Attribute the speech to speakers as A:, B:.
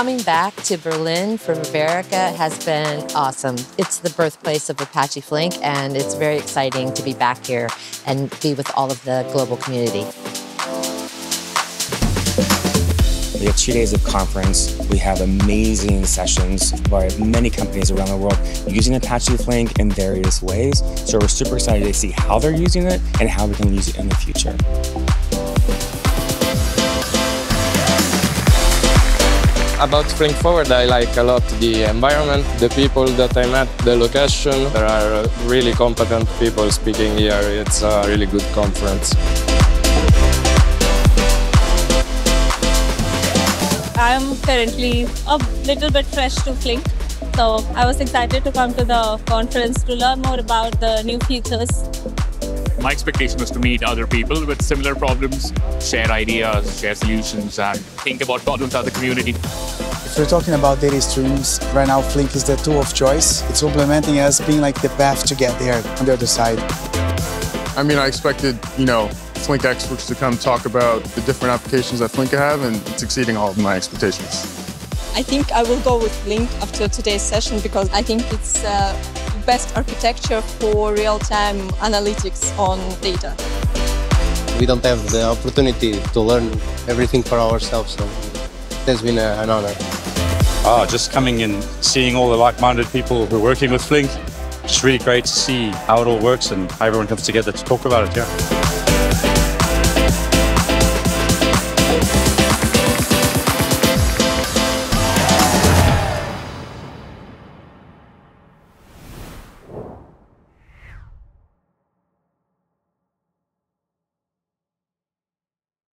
A: Coming back to Berlin for Ververica has been awesome. It's the birthplace of Apache Flink, and it's very exciting to be back here and be with all of the global community.
B: We have two days of conference. We have amazing sessions by many companies around the world using Apache Flink in various ways. So we're super excited to see how they're using it and how we can use it in the future.
C: About Flink Forward, I like a lot the environment, the people that I met, the location. There are really competent people speaking here. It's a really good conference.
D: I'm currently a little bit fresh to Flink. So I was excited to come to the conference to learn more about the new features.
E: My expectation was to meet other people with similar problems, share ideas, share solutions, and think about problems of the community.
F: If we're talking about data streams, right now Flink is the tool of choice. It's implementing as being like the path to get there on the other side.
G: I mean, I expected, you know, Flink experts to come talk about the different applications that Flink have, and it's exceeding all of my expectations.
H: I think I will go with Flink after today's session because I think it's uh, best architecture for real-time analytics on data.
I: We don't have the opportunity to learn everything for ourselves, so it has been a, an honor.
J: Oh, just coming and seeing all the like-minded people who are working with Flink. It's really great to see how it all works and how everyone comes together to talk about it, yeah.